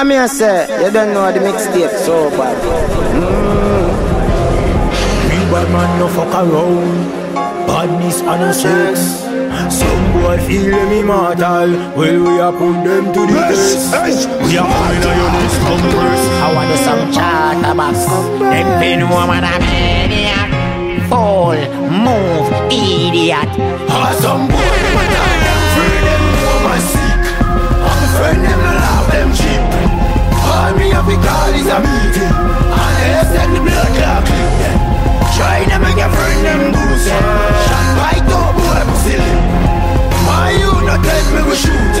I mean, I say, you don't know the mixtape so bad. Mm. Real bad man no fuck around. Badness and no sex. Some boy feel them immortal Well we a put them to the test. We a coming on your next numbers I want to some chatterbox Them pin woman a maniac. Fall, move, idiot. Awesome boy them a die them free them woman sick. I'm friend them no love them cheap All me have to call is a meeting. And they send the blood clot clip them Try them and your friend them goose Shot right up boy silly My you not tell me we shoot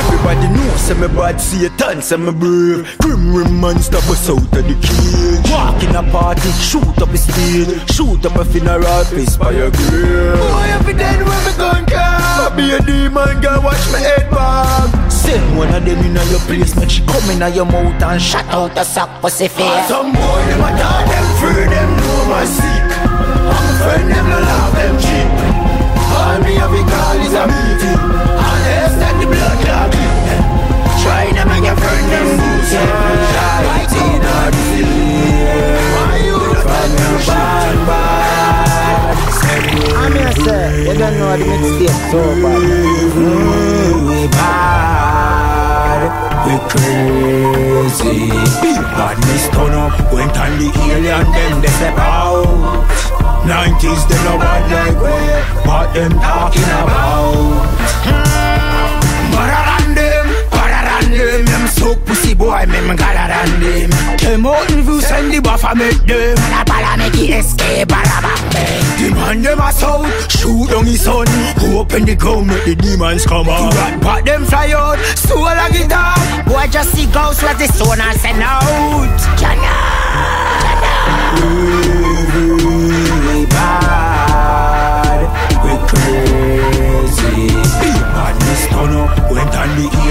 Everybody know say me bad Satan, say me brave. Grim rim monster bust out of the cage. Walk in a party, shoot up a stage Shoot up a funeral, piss by your grave. Boy, every day when me gun come Be a demon, girl, watch me head back Send one of them in your place Make she come in your mouth and shut out Out the sock pussy face Some boy, them a die, them free, them know my sick I'm a friend, them no love, them cheap All me have a call is a meeting. And they send the blood clot clip them Try them and your friend, them boozy Right in or the city Why you not tell me bad, bad Send me I mean, I say, you don't know the mixtape so bad. 90s, they know what like we, what them talking about. Better than them, better than them, them so pussy boy, me gotta than them. Them out in view, send the buffer make them. La bala make it escape Barabang The man them a sound, shoot down his son. Open the gun, make the demons come out. Rat pat them fly out, soul a guitar. Boy just see ghosts with the sonar send out. Jana We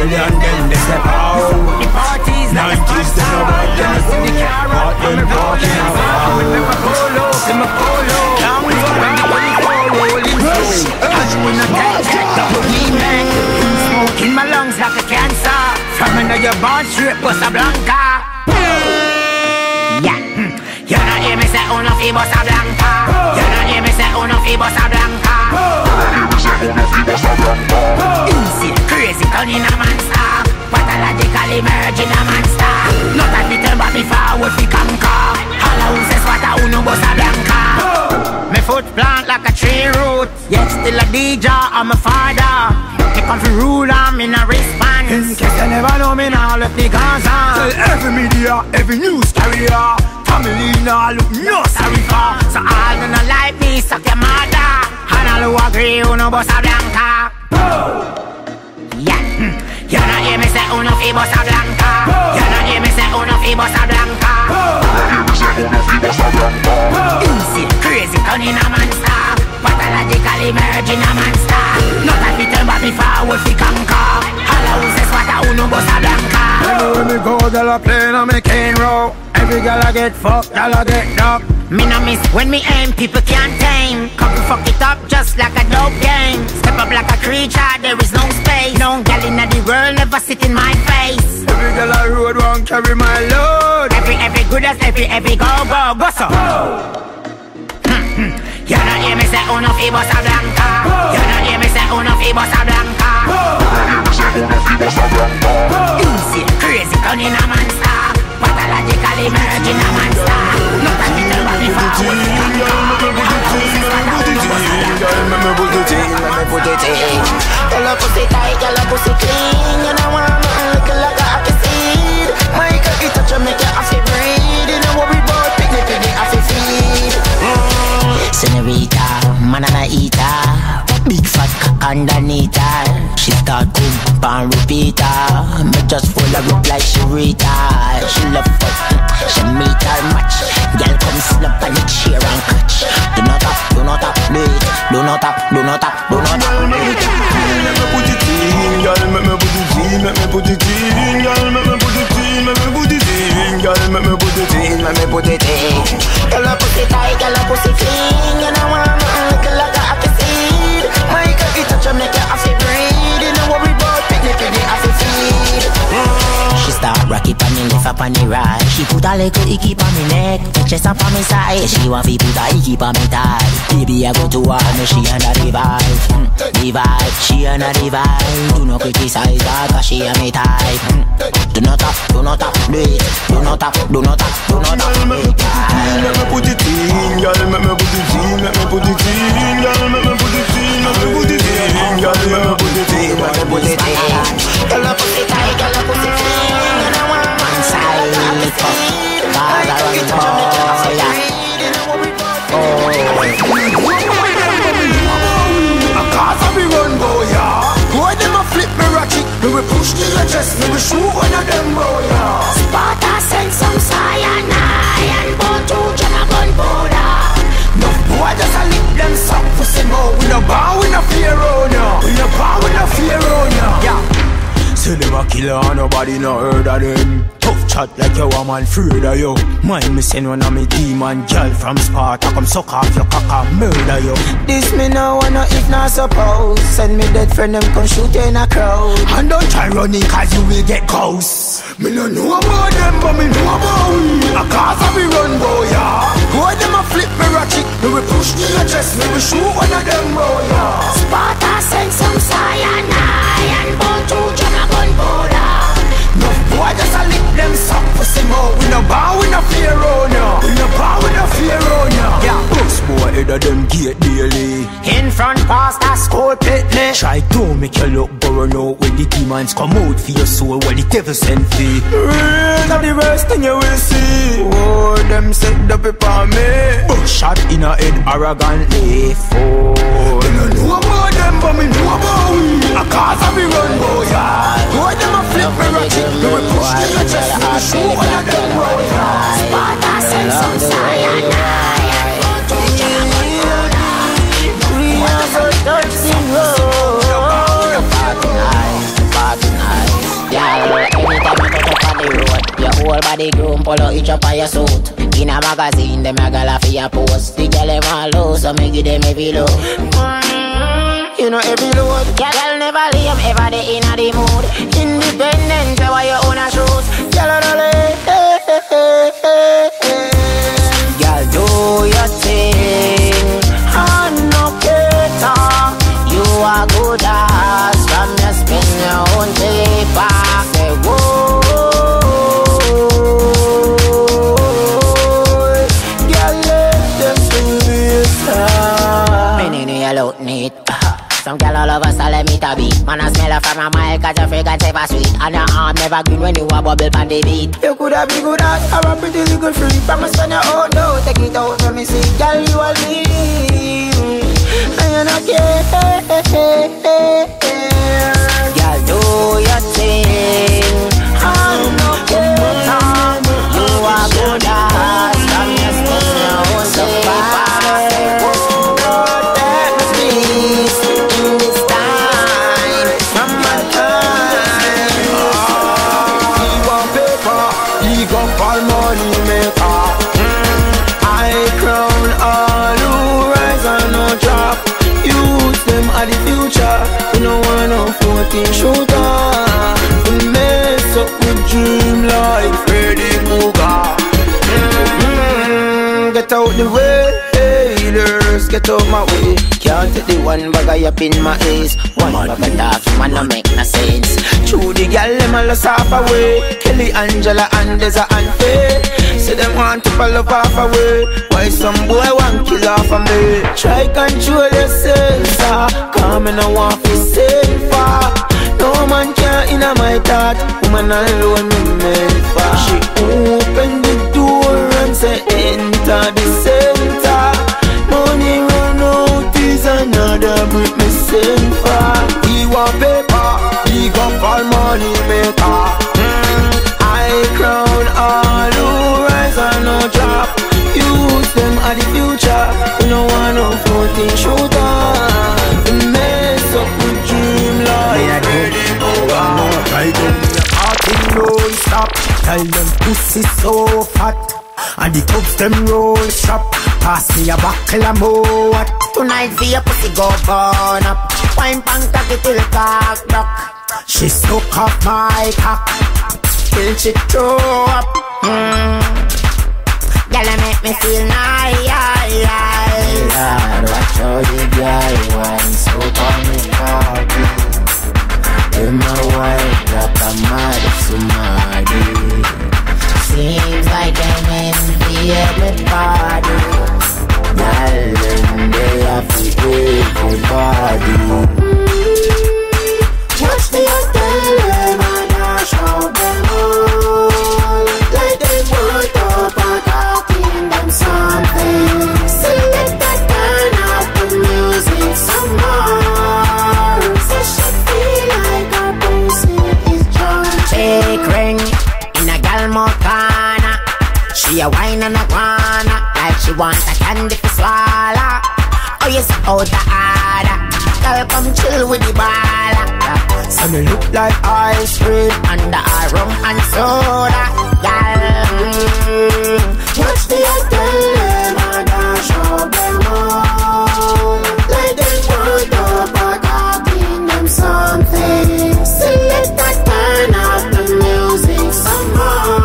on the alien then they step out The parties like a 90s they know what them Just in the car What them talking about With my polo, with my polo Down the money go rolling slow And when I take check the boogie man Smoke in my lungs like a cancer. From your born straight Bossa Blanca. Yeah, hmm. you know hear me say uno fi Bossa Blanca. You know hear me say uno fi Bossa Blanca Me come fi rule and me no response In case you never know me now left the guns on Tell every media, every news carrier Family now look no sorry for So all who no like me suck your mother And all who agree uno Bossa Blanca Yeah, hmm. you know hear me say uno fi Bossa Blanca You know hear me say uno fi Bossa Blanca Insane, crazy, turning a monster Pathologically merging a monster. Not a fit but me forward fi conquer. All who says what a uno Bossa Blanca Everywhere me go, girl a playing on me cane row. Every girl I get fucked, girl I get knocked. Me no miss when me aim, people can't tame. Come to fuck it up just like a dope game. Step up like a creature, there is no space. No gal in the world never sit in my face. Every girl I road won't carry my load. Every, every good as every, every go, go, go so hmm. You know hear me say uno fi Bossa Blanca. You know hear me say uno fi Bossa Blanca. Insane, crazy, turning a monster Pathologically merging a monster Not a little me put it in Girl, your pussy tight, girl, pussy clean. You know I'm looking like a underneath her She start cook and repeat her Me just full of up like she read her She love fuck, she meet her match Girl come slap on it, share and catch Do not tap, do not tap, do it Do not tap, do not tap, do not tap Girl, me put it in, girl, me me put it in, let me put it in, girl, me me put it in, let me put it in, girl, me me put it in, let me put it in. Girl, your pussy tight, girl, your pussy clean. You know I'm up on the right. She put a little icky on me neck, the chest up on me side. She want to put a icky on me thigh. Baby, I go to her, no she under the vibe. Mm, vibe, she under the vibe. Do not criticize her, cause she a me type. Mm, do not tap, do not tap, do it. Do not tap, do not tap, do not tap. Say them a killer and nobody no heard of them. Tough chat like your woman afraid of you. Mind me send one of me demon girl from Sparta come suck off your cock and murder you. This me no wanna if not suppose. Send me dead friend them come shoot you in a crowd. And don't try running cause you will get ghosts. Me no know about them but me know about we. A cause of me run boy yeah. Boy them a flip me ratchet. Me we push to your chest. Me we shoot one of them boy yeah. Sparta send some cyanide and bone to them suck pussy more. We no bow, we no fear oh, on ya. We no bow, we no fear oh, on ya. Yeah, books boy head of them gate daily. In front past a school picnic. Try to make you look burn out when the demons come out for your soul while the devil send fee. Real of the worst thing you will see. Oh, them set the paper on me. Shot in a head arrogantly. Fool. Me no know about them, but me know about we. A cause of me run, boy. Yeah. Boy, them a flip me ratchet. Me push to your chest. Me we shoot one of them, boy. Yeah. Sparta send some cyanide a on the road, whole body groom, out each up on your suit. In a magazine, them a gal for your post. The girl them all low, so me give them every low. You know every load. Girl never leave, ever they inna the mood. Independent, so why you own shoes? Girl, I don't Man I smell her from a mile cause your fragrance ever sweet. And your arm never green when you a bubble pan the beat. You coulda be good at or a pretty little free Promise when you out now, take it out let me see. Girl, you are lean And you not care Girl do your thing Get out my way. Can't take the one bag up in my ace. One bag of talk, man, no make no sense. Through the gal, them all us half away. Kelly, Angela, and Deza and Faye. Say them want to follow off away. Why some boy want kill off of me? Try control yourself, sir. Come and I want to save far. No man can in my thought. Woman alone me meant for. Them pussy so fat. And the tubs them roll strap. Pass me a buckle of more what? Tonight for your pussy go burn up Wine punk cocky till cock rock She suck off my cock. till she throw up. Mm. Girl, I make me feel nice. Lord, watch how the girl wine so on me party. In my wife like a mad somebody. Seems like I'm in the everybody. Them they have to everybody. Watch the hotel, out order. Girl, come chill with the baller. So me look like ice cream under a rum and soda. Girl, mm, watch the hotel and I show them all. Let them put a something. Select turn up the music some more.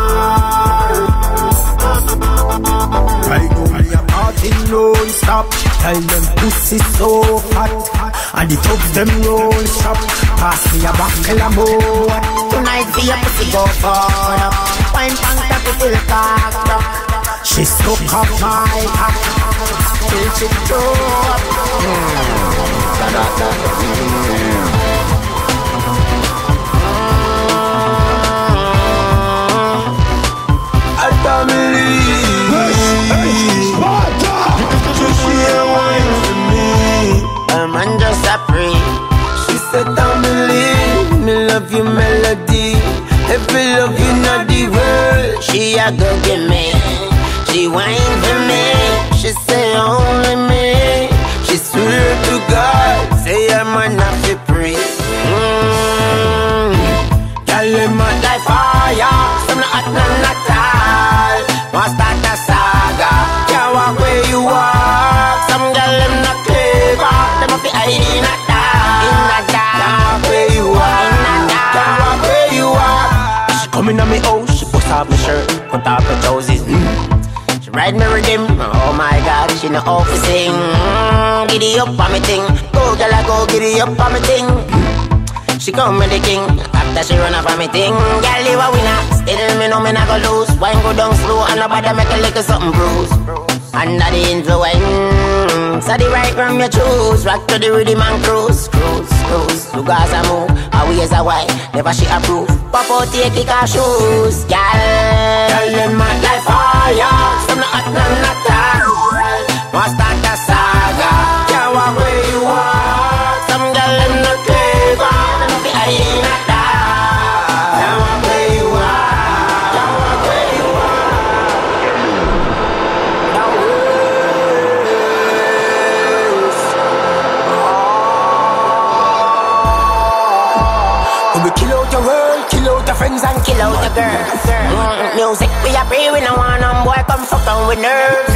Right now me a party non-stop Tell them pussy so hot And the tubs them roll stop Pass me a buckle of more Tonight for your pussy go up. Wine punk that it will cock up. She suck up my cock Till she throw up. I family. Just Said, Tommy Lee, me love you melody. Every love you not the world. She a go get me. She whine for me. She say only me. Ride me rhythm. Oh my God, she know how to sing. Mm, giddy up on me thing. Go girl, I go giddy up on me thing. She come with the king after she run up on me thing. Girl, you a winner. Still me know me not go lose. Wine go down slow and nobody make a little something bruise. Under the influence, so the right from you choose. Rock to the rhythm and cruise, cruise, cruise. You guys a move, a ways a why. Never she approve. Pop out, take kick her shoes, girl. Tell them my life fire, some not hot at all. Want start a saga, music we a pray, we no want no boy come fuck on with nerves.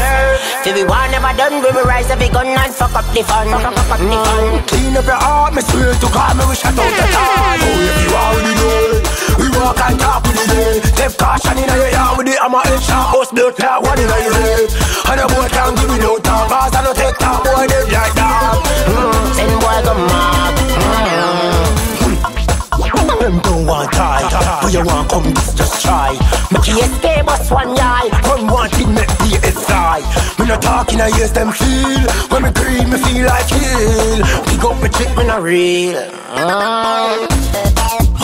Till we want never done, we will rise up a gun and fuck up the fun. Fuck up, fuck up the fun. Clean up your heart, me swear to God, me we shut out the time. Oh, if you already know it, we walk and talk with the day. Take caution in your yard with the hammer and shot us built like one in your head. And a boy can't give me no talk, cause I don't take talk, boy, they like that. Mm, send boy go mad. Try. Make you escape us one eye. Run one thing, make inside. Me not talking, I hear them feel. When me cream, me feel like hill. Pick up a chick, me not real. Mm.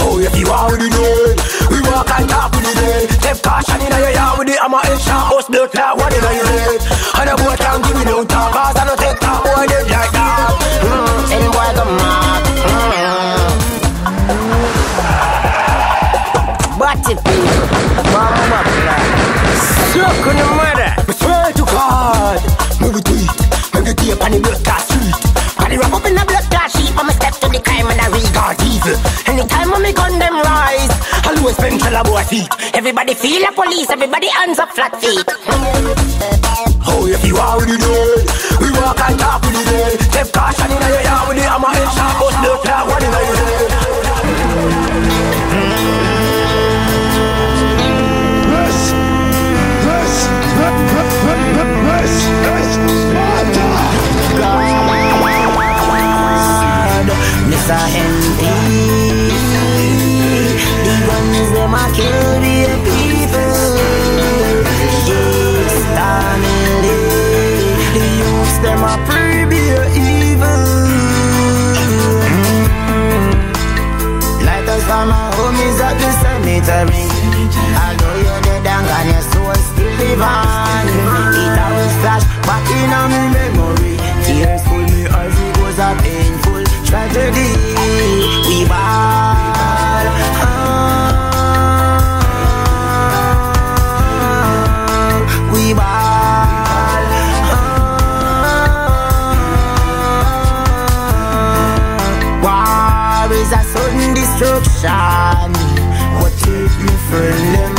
Oh, if you already know it, we walk and talk with the day. Take caution in your yard with the hammer and shot us built like one in your head. And a boy can't give me no talk, cause I don't take talk, boy, they like that. Mm, send boy go mad. Mm. But suck on the mother. Me swear to God, me we tweet, me we tape on the blood class street. And wrap up in a blood class sheet, I'ma step to the crime and I read. God evil, Anytime when me gun them rise, I'll always spend till a boy feet. everybody feel the police, everybody hands up flat feet. Oh, if you already know it, we walk and talk with the day. Take caution in your yard with the hammer and shot us built sudden destruction. What take me friend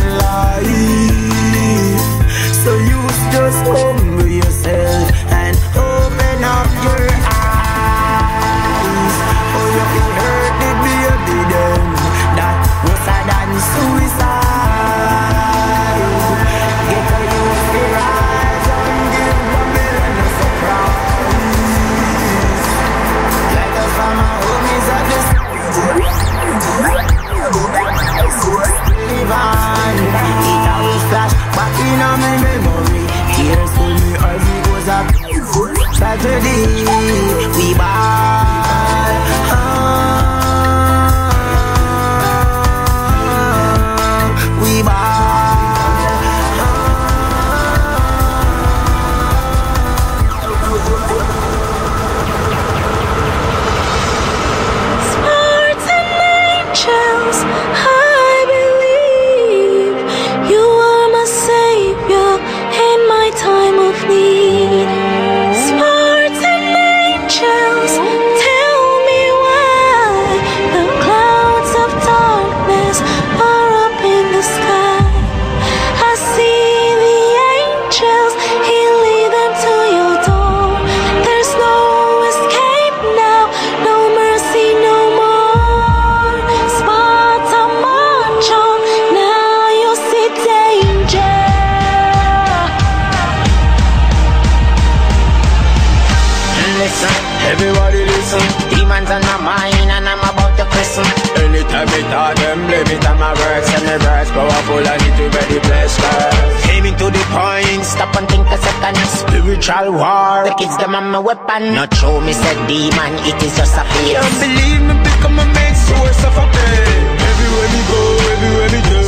spiritual war. The kids them on my weapon. Not show me said demon, it is just a Can't believe me become a main source of a pain. Everywhere we go, everywhere we turn.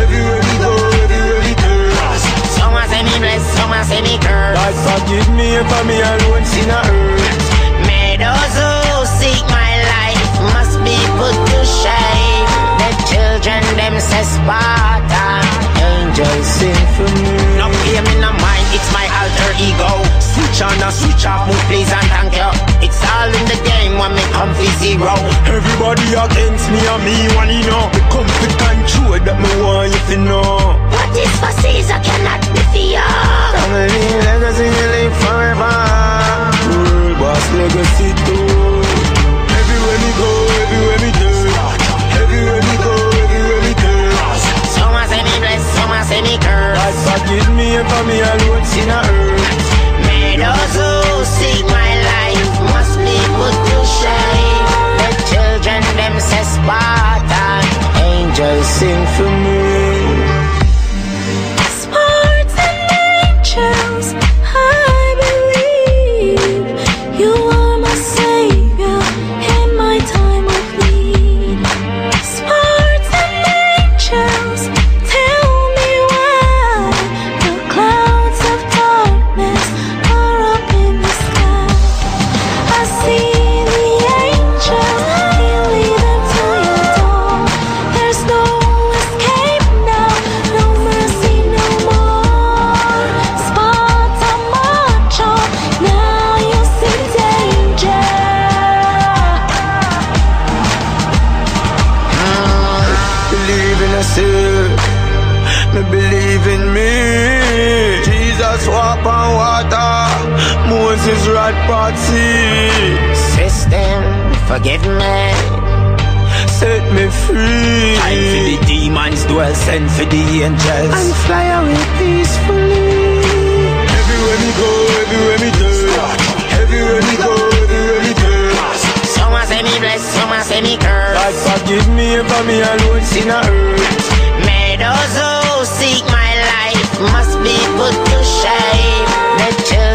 Everywhere we go, everywhere we turn. Someone say me blessed, someone say me cursed. God forgive me if I'm me alone sin a earth. May those who seek my life must be put to shame. The children them say Sparta. Angels sing for me. No fear me, no mind, it's my alter ego. Switch on and switch off, move please and thank you. It's all in the game when me come for zero. Everybody against me and me one you know. Me come to control that me want you to know. What is for Caesar cannot be feared. Forgive me. Set me free. Time for the demons dwell, send for the angels. And fly away peacefully. Everywhere we go, everywhere we turn. Everywhere we go, everywhere we turn. Someone say me blessed, someone say me cursed. God forgive me if I'm me alone sin a earth. Oh, May those who seek my life must be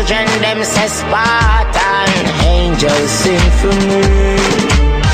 children them say Spartan. Angels sing for me.